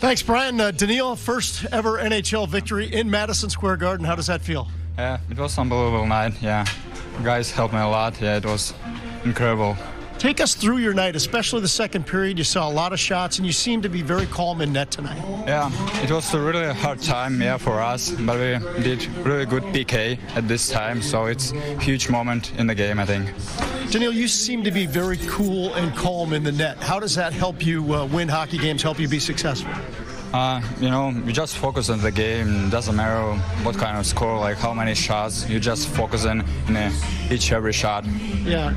Thanks, Brian. Uh, Daniil, first ever NHL victory in Madison Square Garden. How does that feel? Yeah, it was unbelievable night. Yeah, you guys helped me a lot. Yeah, it was incredible. Take us through your night, especially the second period. You saw a lot of shots, and you seemed to be very calm in net tonight. Yeah, it was a really hard time, yeah, for us, but we did really good PK at this time, so it's a huge moment in the game, I think. Daniil, you seem to be very cool and calm in the net. How does that help you uh, win hockey games? Help you be successful? Uh, you know, you just focus on the game. Doesn't matter what kind of score, like how many shots. You just focus in, in a, each every shot. Yeah.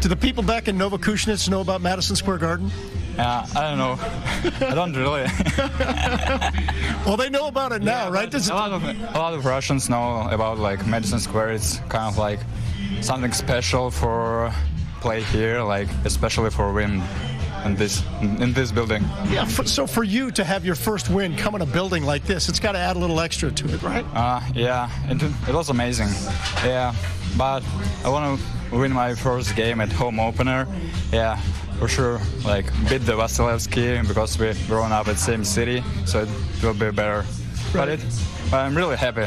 Do the people back in Novokuznetsk know about Madison Square Garden? Yeah, I don't know. I don't really. well, they know about it now, yeah, right? a lot of a lot of Russians know about like Madison Square. It's kind of like something special for play here, like especially for win in this in this building. Yeah. For, so for you to have your first win come in a building like this, it's got to add a little extra to it, right? Uh, yeah. It, it was amazing. Yeah, but I want to win my first game at home opener. Yeah, for sure. Like beat the Vasilevsky because we grown up at same city, so it will be better. Right. But it, I'm really happy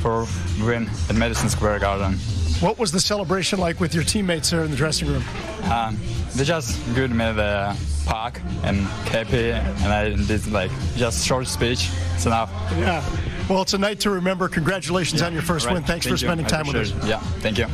for win at Madison Square Garden. What was the celebration like with your teammates there in the dressing room? Um, they just gave me the puck and happy, and I did like just short speech. It's enough. Yeah. Well, it's a night to remember. Congratulations yeah. on your first right. win. Thanks thank for spending you. time with us. Yeah. Thank you.